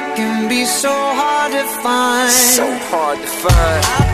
it can be so hard to find. So hard to find. I